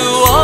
you